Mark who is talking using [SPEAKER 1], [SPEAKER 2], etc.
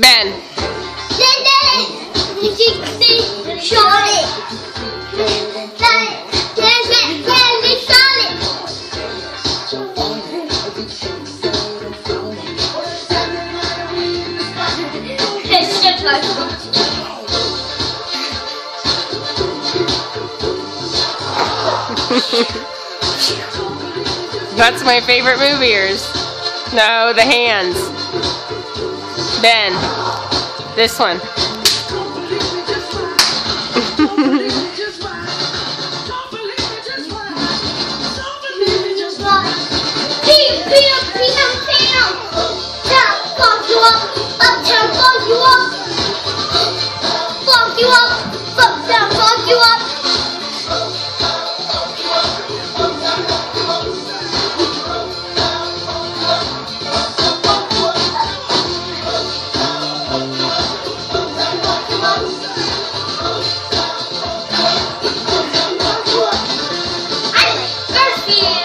[SPEAKER 1] Ben. Thank you.
[SPEAKER 2] That's my favorite movie ears. No, the hands. Ben. This one. happy.